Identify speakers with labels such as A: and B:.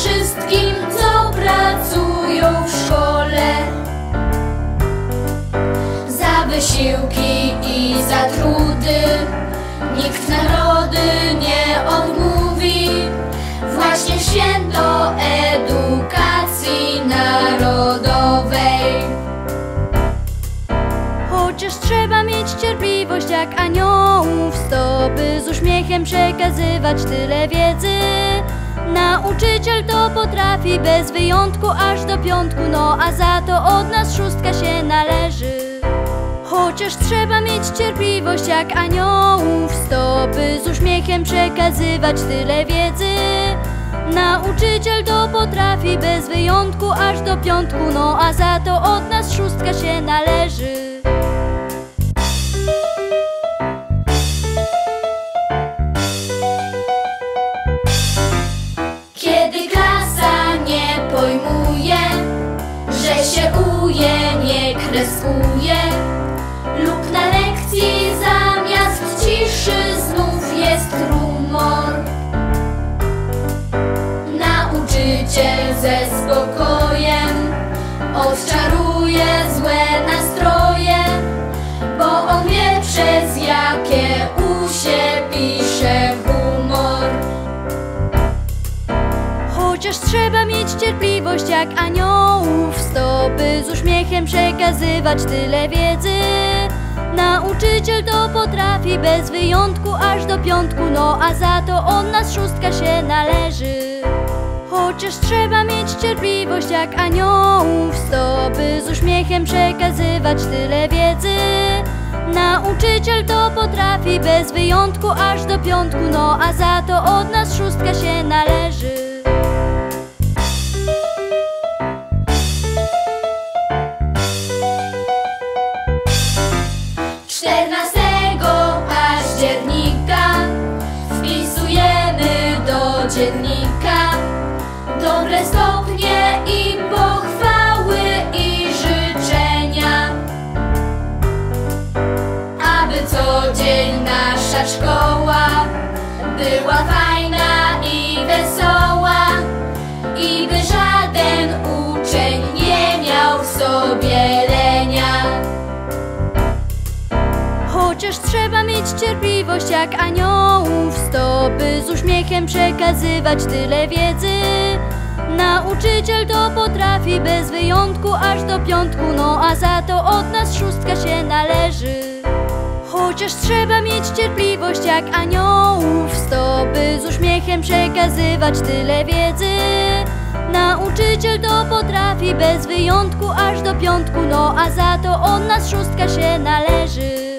A: wszystkim, co pracują w szkole. Za wysiłki i za trudy Nikt narody nie odmówi. Właśnie święto edukacji narodowej.
B: Chociaż trzeba mieć cierpliwość jak aniołów Sto, by z uśmiechem przekazywać tyle wiedzy. Nauczyciel to potrafi bez wyjątku aż do piątku No a za to od nas szóstka się należy. Chociaż trzeba mieć cierpliwość jak aniołów Stopy z uśmiechem przekazywać tyle wiedzy. Nauczyciel to potrafi bez wyjątku aż do piątku No a za to od nas szóstka się należy
A: się uje, nie kreskuje lub na lekcji zamiast ciszy znów jest rumor. Nauczyciel ze spokojem odczaruje
B: Chociaż trzeba mieć cierpliwość jak aniołów. Stopy z uśmiechem przekazywać tyle wiedzy. Nauczyciel to potrafi bez wyjątku aż do piątku. No a za to on nas szóstka się należy. Chociaż trzeba mieć cierpliwość jak aniołów. Stopy z uśmiechem przekazywać tyle wiedzy. Nauczyciel to potrafi bez wyjątku aż do piątku. No a za to od nas szóstka się należy
A: szkoła była fajna i wesoła i by żaden uczeń nie miał w sobie lenia.
B: Chociaż trzeba mieć cierpliwość jak aniołów Stopy z uśmiechem przekazywać tyle wiedzy Nauczyciel to potrafi bez wyjątku aż do piątku No a za to od nas szóstka się należy Chociaż trzeba mieć cierpliwość jak aniołów. Stopy z uśmiechem przekazywać tyle wiedzy. Nauczyciel to potrafi bez wyjątku aż do piątku. No a za to od nas szóstka się należy